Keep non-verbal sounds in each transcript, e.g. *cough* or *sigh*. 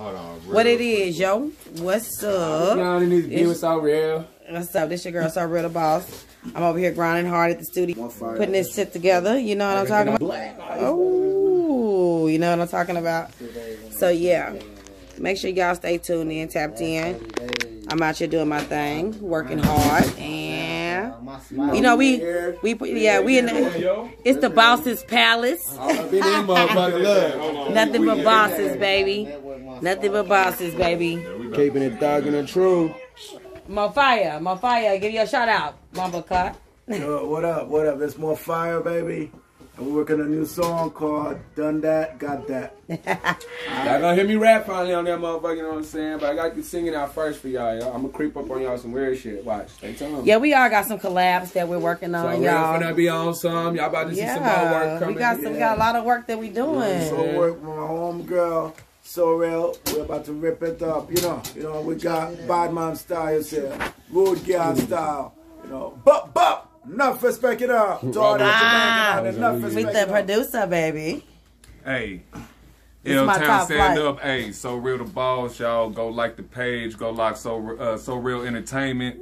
Hold on. What it is, yo? What's up? You know, they need to give It's- us all real. What's up? This your girl, so real the boss. I'm over here grinding hard at the studio, putting this shit together. You know what I'm talking about? Oh, you know what I'm talking about? So yeah, make sure y'all stay tuned in, tapped in. I'm out here doing my thing, working hard, and you know we we yeah we in the it's the boss's palace. I've been in motherfucker love. *laughs* Nothing but bosses, baby. Nothing but bosses, baby. Keeping it dark and true. More fire, more fire. Give you a shout out, Mamba Cut. Yo, what up? What up? It's more fire, baby. And we're working a new song called "Done That, Got That." *laughs* Y'all gonna hear me rap finally on that motherfucker, you know what I'm saying? But I got to sing it out first for y'all, y'all. I'm gonna creep up on y'all some weird shit. Watch. Stay tuned. Yeah, we all got some collabs that we're working So on, real y'all. finna be on some. Y'all about to see some more work Yeah, coming. we got some, we got a lot of work that we doing. So work with my home girl, so real. We're about to rip it up. You know, you know, we got bad man style here, road girl style. You know, but but enough respect it up. *laughs* To all the Ah, Jamaican, enough respect With the producer, baby. Hey. This L my Town top stand flight. up. Hey, so real the boss, y'all. Go like the page. Go like so uh, so real entertainment.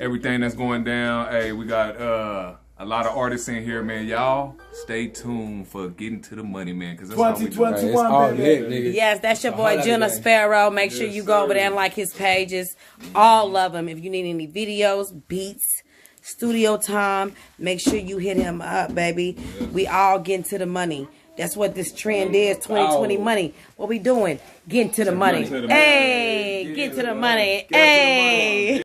Everything that's going down. Hey, we got uh a lot of artists in here, man. Y'all stay tuned for getting to the money, man. Cause that's how we do. 2020. Hey, it's all baby. lit, nigga. Yes, that's your boy holla Jenna. Sparrow. Make sure Yes, you go over there and like his pages. All of them. If you need any videos, beats, studio time, make sure you hit him up, baby. We all getting to the money. That's what this trend is, 2020 Oh. money. What we doing? Getting to the money. to the money. Hey, get to the money. Get to the Hey.